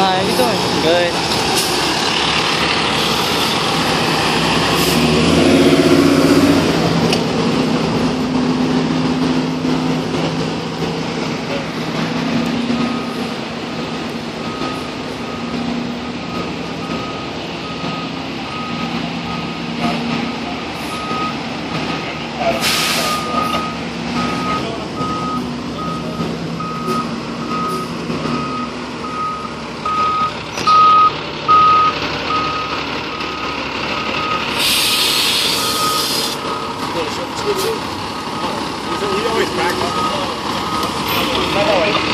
How you doing? Good. He always back up. Not always.